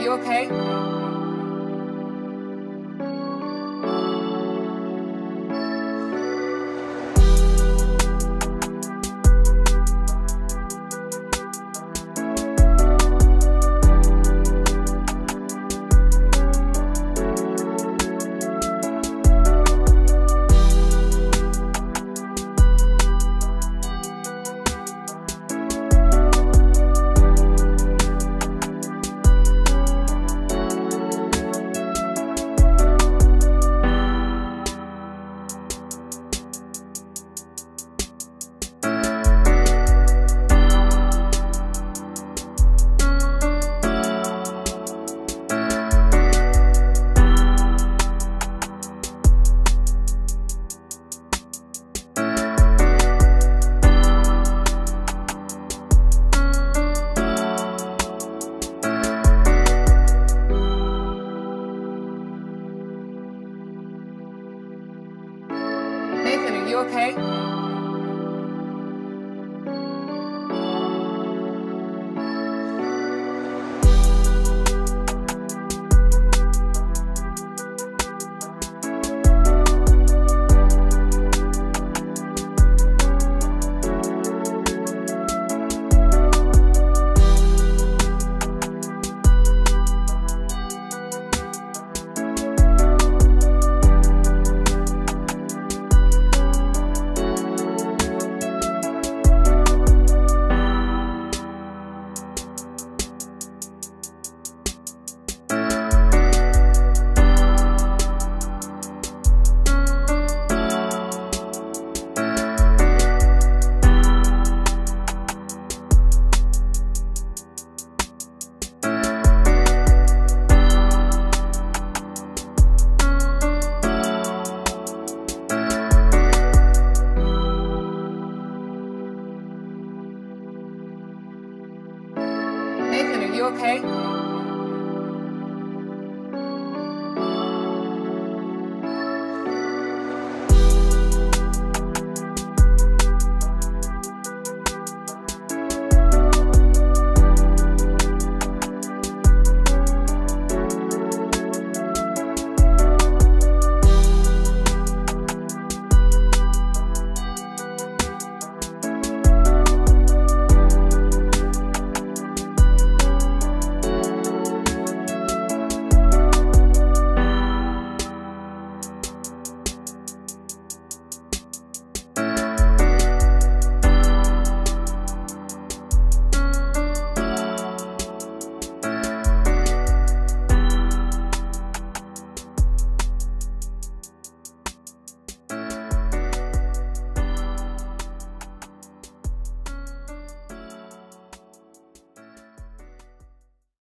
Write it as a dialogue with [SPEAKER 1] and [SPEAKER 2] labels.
[SPEAKER 1] you okay? Okay? you okay?